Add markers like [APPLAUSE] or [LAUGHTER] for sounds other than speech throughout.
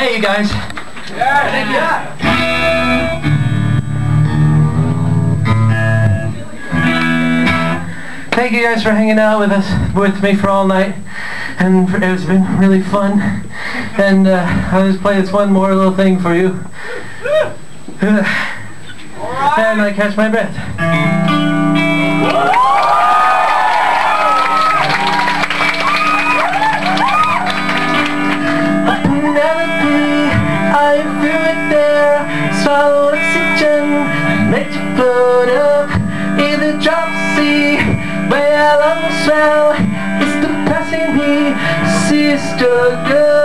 Hey, you guys. Yeah, Thank you Thank you guys for hanging out with us, with me for all night, and it's been really fun. And uh, I'll just play this one more little thing for you. [SIGHS] and I catch my breath. Sister girl.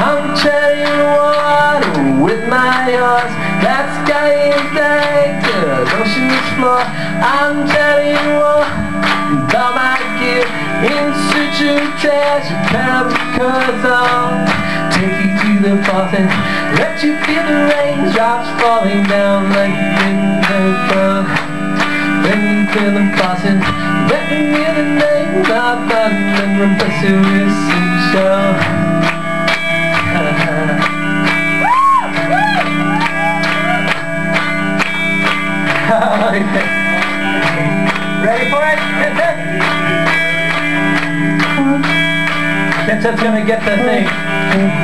I'm treading water with my horse. That sky is ocean's floor. I'm water all my gear in search of treasure. Because I'll take you to the faucet, let you feel the raindrops falling down like winter. When you feel them faucet, let me hear the name of and replace it with essential. Ready Vincent's gonna get the thing.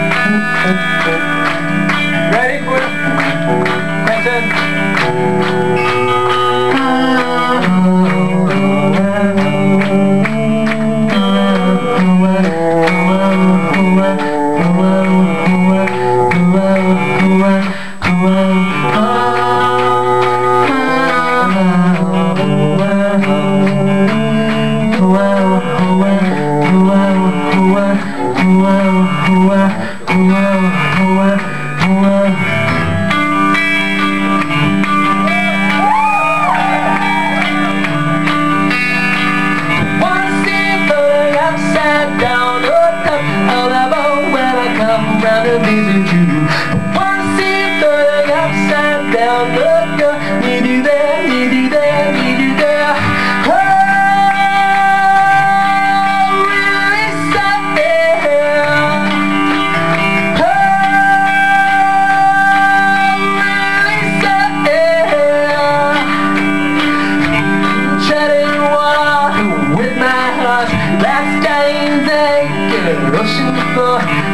Come round to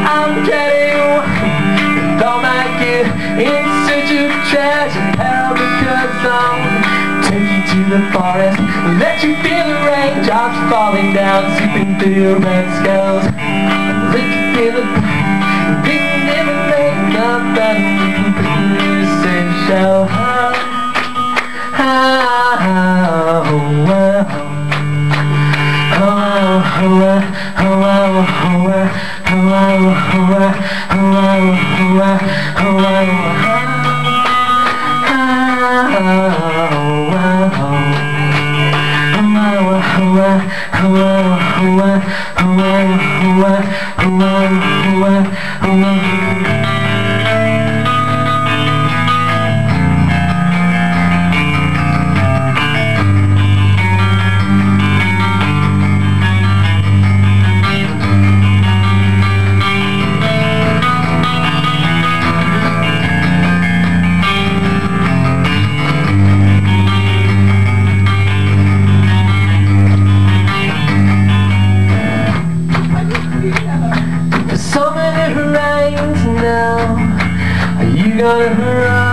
I'm water with all my gear In search of treasure Hell because I'm Take you to the forest. Let you feel the raindrops falling down Seeping through your red scales. Lick you feel the Beating in the rain Up and essential So many rains now. Are you gonna